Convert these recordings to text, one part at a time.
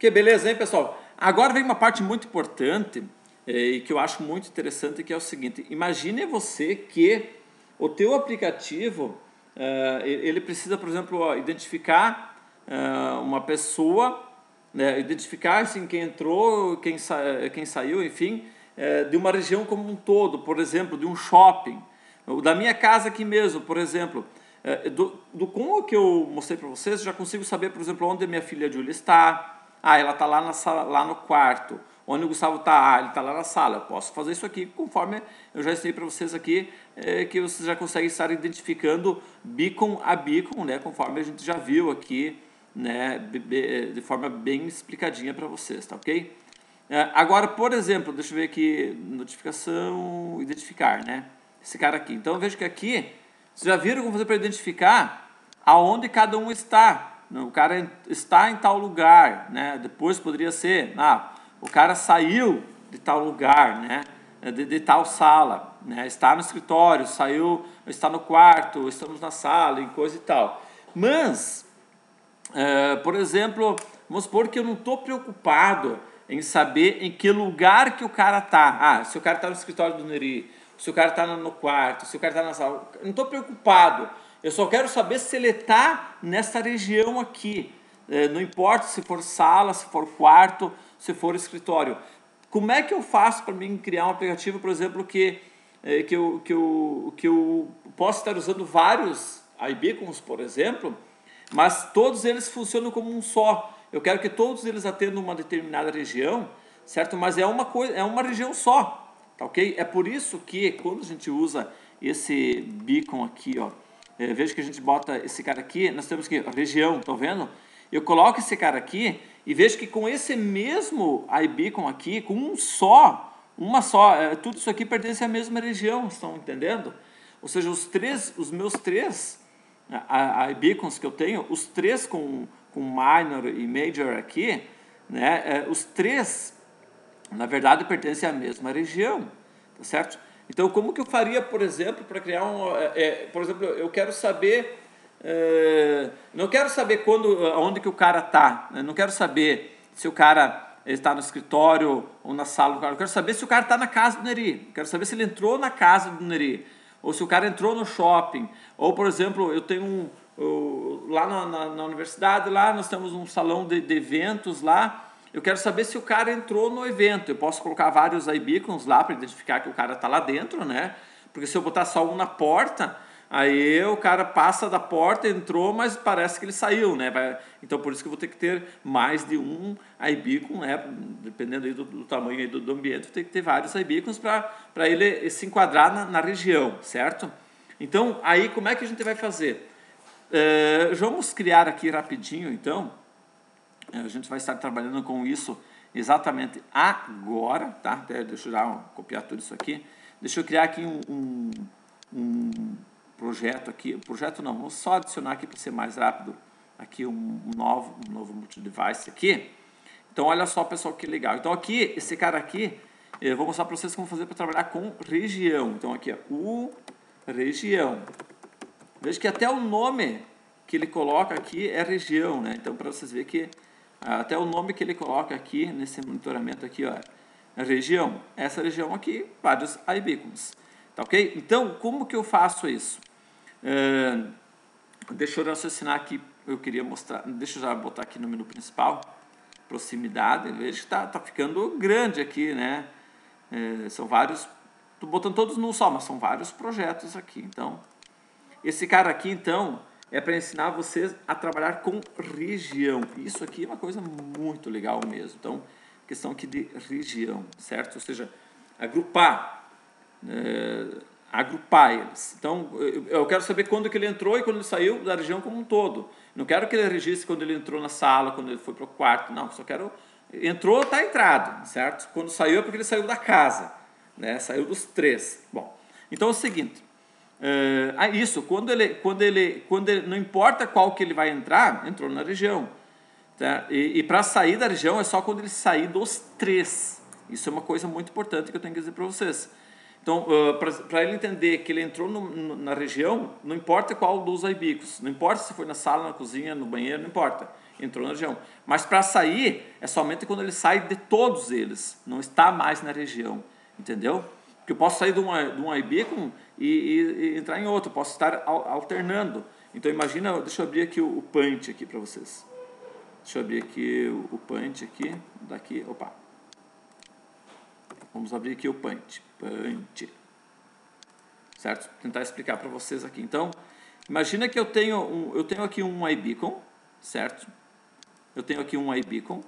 Que beleza, hein, pessoal? Agora vem uma parte muito importante é, e que eu acho muito interessante, que é o seguinte. Imagine você que o teu aplicativo, uh, ele precisa, por exemplo, identificar uh, uma pessoa, né, identificar assim, quem entrou, quem, sa quem saiu, enfim, de uma região como um todo, por exemplo, de um shopping, da minha casa aqui mesmo, por exemplo. Do, do como que eu mostrei para vocês, já consigo saber, por exemplo, onde minha filha Julia está, ah, ela está lá, na lá no quarto. Onde o Gustavo está? Ah, ele está lá na sala. Eu posso fazer isso aqui conforme eu já ensinei para vocês aqui, é, que vocês já conseguem estar identificando beacon a beacon, né, conforme a gente já viu aqui, né, de forma bem explicadinha para vocês, tá ok? É, agora, por exemplo, deixa eu ver aqui, notificação, identificar, né? Esse cara aqui. Então, eu vejo que aqui, vocês já viram como fazer para identificar aonde cada um está, o cara está em tal lugar, né? Depois poderia ser, ah, o cara saiu de tal lugar, né? De, de, tal sala, né? Está no escritório, saiu, está no quarto, estamos na sala, e coisa e tal. Mas, é, por exemplo, vamos supor que eu não estou preocupado em saber em que lugar que o cara está. Ah, se o cara está no escritório do Neri, se o cara está no quarto, se o cara está na sala. Não estou preocupado eu só quero saber se ele está nessa região aqui. É, não importa se for sala, se for quarto, se for escritório. Como é que eu faço para mim criar um aplicativo, por exemplo, que, é, que, eu, que, eu, que eu posso estar usando vários iBeacons, por exemplo, mas todos eles funcionam como um só. Eu quero que todos eles atendam uma determinada região, certo? Mas é uma coisa, é uma região só, tá ok? É por isso que quando a gente usa esse beacon aqui, ó, é, veja que a gente bota esse cara aqui, nós temos que, região, estão vendo? Eu coloco esse cara aqui e vejo que com esse mesmo iBeacon aqui, com um só, uma só, é, tudo isso aqui pertence à mesma região, estão entendendo? Ou seja, os três, os meus três iBeacons que eu tenho, os três com, com minor e major aqui, né, é, os três, na verdade, pertencem à mesma região, tá certo? Então, como que eu faria, por exemplo, para criar um... É, por exemplo, eu quero saber... É, não quero saber quando, onde que o cara está. Né? Não quero saber se o cara está no escritório ou na sala do cara. Eu quero saber se o cara está na casa do Neri. Eu quero saber se ele entrou na casa do Neri. Ou se o cara entrou no shopping. Ou, por exemplo, eu tenho um... Eu, lá na, na, na, universidade, lá nós temos um salão de, de eventos lá eu quero saber se o cara entrou no evento. Eu posso colocar vários iBeacons lá para identificar que o cara está lá dentro, né? Porque se eu botar só um na porta, aí o cara passa da porta, entrou, mas parece que ele saiu, né? Então por isso que eu vou ter que ter mais de um iBeacon, né? Dependendo aí do, do tamanho aí do, do ambiente, vou ter que ter vários iBeacons para ele se enquadrar na, na, região, certo? Então aí como é que a gente vai fazer? Uh, vamos criar aqui rapidinho, então a gente vai estar trabalhando com isso exatamente agora, tá? Deixa eu já copiar tudo isso aqui. Deixa eu criar aqui um, um, um projeto aqui. Projeto não, vamos só adicionar aqui para ser mais rápido. Aqui um, novo, um novo multi-device aqui. Então, olha só, pessoal, que legal. Então, aqui, esse cara aqui, eu vou mostrar para vocês como fazer para trabalhar com região. Então, aqui, ó, o região. Veja que até o nome que ele coloca aqui é região, né? Então, para vocês verem que até o nome que ele coloca aqui nesse monitoramento aqui, ó, é região. Essa região aqui, vários iBeacons. Tá ok? Então, como que eu faço isso? É, deixa eu raciocinar aqui, eu queria mostrar, deixa eu já botar aqui no menu principal, proximidade, veja que está tá ficando grande aqui, né? É, são vários, estou botando todos num só, mas são vários projetos aqui. Então, esse cara aqui, então, é para ensinar vocês a trabalhar com região. Isso aqui é uma coisa muito legal mesmo. Então, questão aqui de região, certo? Ou seja, agrupar, é, agrupar eles. Então, eu quero saber quando que ele entrou e quando ele saiu da região como um todo. Não quero que ele registre quando ele entrou na sala, quando ele foi para o quarto. Não, só quero... Entrou, está entrado, certo? Quando saiu é porque ele saiu da casa, né? Saiu dos três. Bom, então é o seguinte Uh, ah, isso, quando ele, quando, ele, quando ele, não importa qual que ele vai entrar, entrou na região. Tá? E, e para sair da região é só quando ele sair dos três. Isso é uma coisa muito importante que eu tenho que dizer para vocês. Então, uh, para ele entender que ele entrou no, no, na região, não importa qual dos ibicos, não importa se foi na sala, na cozinha, no banheiro, não importa. entrou na região. Mas para sair, é somente quando ele sai de todos eles, não está mais na região, entendeu? Porque eu posso sair de, uma, de um iBeacon e, e, e entrar em outro, posso estar alternando. Então imagina, deixa eu abrir aqui o, o punch aqui para vocês. Deixa eu abrir aqui o, o punch aqui, daqui, opa. Vamos abrir aqui o punch, punch. Certo? Vou tentar explicar para vocês aqui. Então, imagina que eu tenho, um, eu tenho aqui um iBeacon, certo? Eu tenho aqui um iBeacon,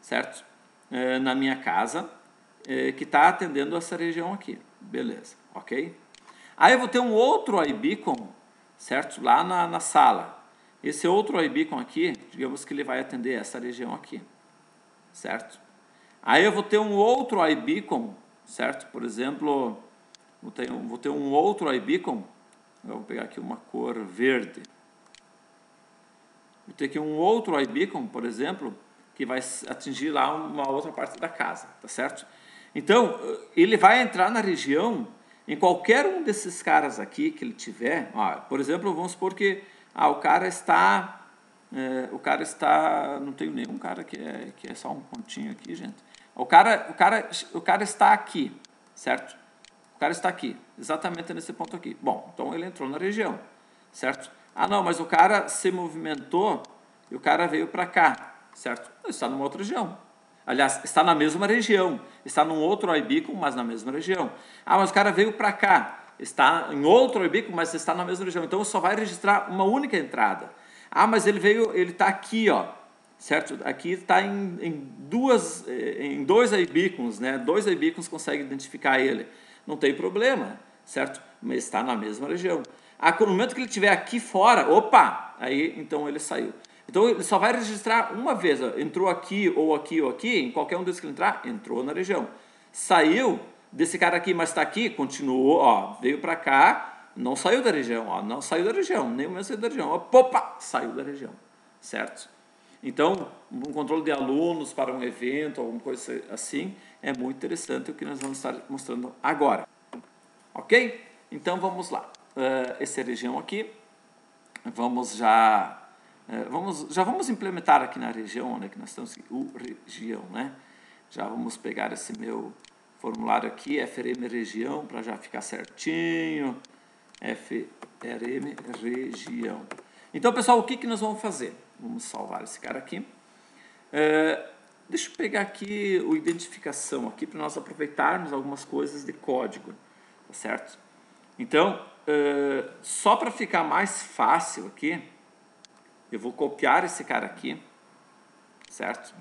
certo? É, na minha casa, é, que está atendendo essa região aqui. Beleza, ok? Aí eu vou ter um outro iBeacon, certo? Lá na, na sala. Esse outro iBeacon aqui, digamos que ele vai atender essa região aqui, certo? Aí eu vou ter um outro iBeacon, certo? Por exemplo, vou ter, um, vou ter um outro iBeacon, eu vou pegar aqui uma cor verde. Vou ter aqui um outro iBeacon, por exemplo, que vai atingir lá uma outra parte da casa, tá certo? Então, ele vai entrar na região em qualquer um desses caras aqui que ele tiver. Ó, por exemplo, vamos supor que ah, o cara está. É, o cara está. Não tenho nenhum cara que é, que é só um pontinho aqui, gente. O cara, o, cara, o cara está aqui, certo? O cara está aqui, exatamente nesse ponto aqui. Bom, então ele entrou na região, certo? Ah, não, mas o cara se movimentou e o cara veio para cá, certo? Ele está numa outra região. Aliás, está na mesma região. Está num outro iBeacon, mas na mesma região. Ah, mas o cara veio para cá. Está em outro iBeacon, mas está na mesma região. Então, só vai registrar uma única entrada. Ah, mas ele veio, ele está aqui, ó. Certo? Aqui está em, em, duas, eh, em dois iBeacons, né? Dois iBeacons conseguem identificar ele. Não tem problema, certo? Mas está na mesma região. Ah, no momento que ele estiver aqui fora, opa, aí então ele saiu. Então ele só vai registrar uma vez, ó, entrou aqui ou aqui ou aqui, em qualquer um desses que ele entrar, entrou na região. Saiu desse cara aqui, mas está aqui, continuou, ó, veio para cá, não saiu da região, ó, não saiu da região, nem mesmo saiu da região, opa, saiu da região, certo? Então, um controle de alunos para um evento, alguma coisa assim, é muito interessante o que nós vamos estar mostrando agora. Ok? Então vamos lá. Uh, essa região aqui. Vamos já vamos, já vamos implementar aqui na região onde é que nós estamos, o região, né? Já vamos pegar esse meu formulário aqui, FRM região, para já ficar certinho. FRM região. Então, pessoal, o que, que nós vamos fazer? Vamos salvar esse cara aqui. É, deixa eu pegar aqui o identificação aqui para nós aproveitarmos algumas coisas de código, tá certo? Então, é, só para ficar mais fácil aqui, eu vou copiar esse cara aqui, certo?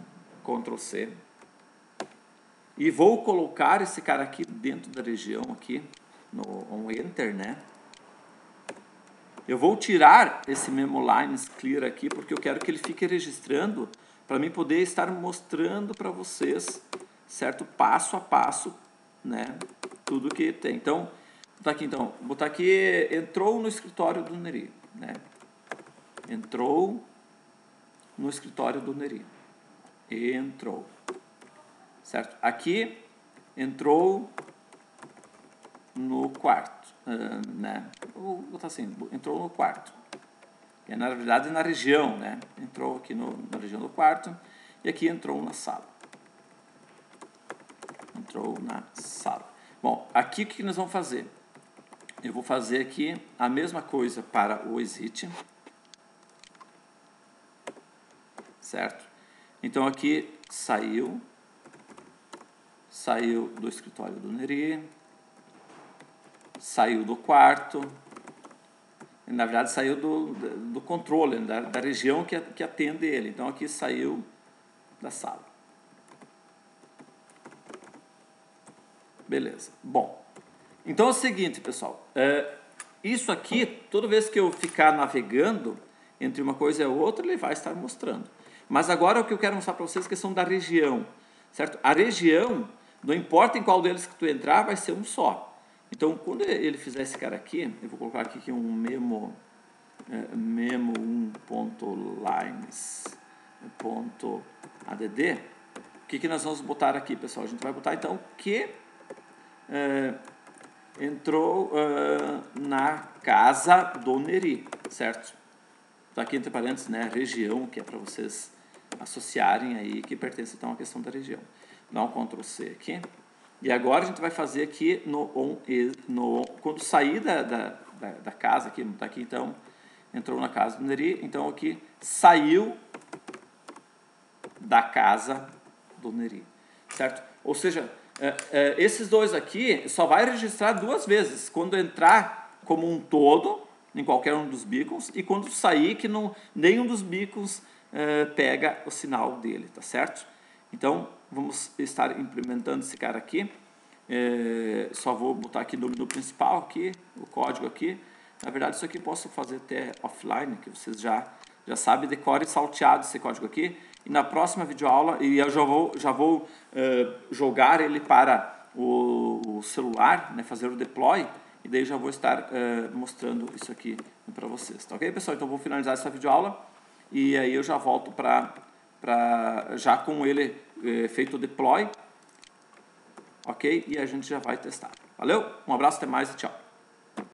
Ctrl C. E vou colocar esse cara aqui dentro da região aqui, no um Enter, né? Eu vou tirar esse memo lines clear aqui, porque eu quero que ele fique registrando para mim poder estar mostrando para vocês, certo? Passo a passo, né? Tudo que tem. Então, tá aqui então, vou botar aqui, entrou no escritório do Neri, né? Entrou no escritório do Neri. Entrou. Certo? Aqui entrou no quarto, uh, né? Vou botar assim, entrou no quarto. É na verdade na região, né? Entrou aqui no, na região do quarto e aqui entrou na sala. Entrou na sala. Bom, aqui o que nós vamos fazer? Eu vou fazer aqui a mesma coisa para o exit. Certo? Então aqui saiu, saiu do escritório do Neri, saiu do quarto, na verdade saiu do, do controle, da, da região que, que atende ele. Então aqui saiu da sala. Beleza. Bom, então é o seguinte, pessoal. É, isso aqui, toda vez que eu ficar navegando entre uma coisa e outra, ele vai estar mostrando. Mas agora o que eu quero mostrar para vocês é a questão da região, certo? A região, não importa em qual deles que tu entrar, vai ser um só. Então, quando ele fizer esse cara aqui, eu vou colocar aqui um memo, é, memo 1.lines.add. O que, que nós vamos botar aqui, pessoal? A gente vai botar, então, que é, entrou é, na casa do Neri, certo? Está aqui entre parênteses, né, região, que é para vocês associarem aí, que pertence então à questão da região. Dá um Ctrl C aqui. E agora a gente vai fazer aqui no, no quando sair da, da, da, da casa, aqui, não está aqui então, entrou na casa do Neri, então aqui saiu da casa do Neri, certo? Ou seja, é, é, esses dois aqui só vai registrar duas vezes, quando entrar como um todo em qualquer um dos beacons e quando sair que não, nenhum dos beacons é, pega o sinal dele, tá certo? Então, vamos estar implementando esse cara aqui. É, só vou botar aqui no menu principal, aqui, o código aqui. Na verdade, isso aqui posso fazer até offline, que vocês já, já sabem, decore salteado esse código aqui. E na próxima videoaula, e eu já vou, já vou uh, jogar ele para o, o, celular, né, fazer o deploy, e daí já vou estar uh, mostrando isso aqui para vocês. Tá ok, pessoal? Então vou finalizar essa videoaula e aí eu já volto para já com ele uh, feito o deploy, ok? E a gente já vai testar. Valeu? Um abraço, até mais e tchau.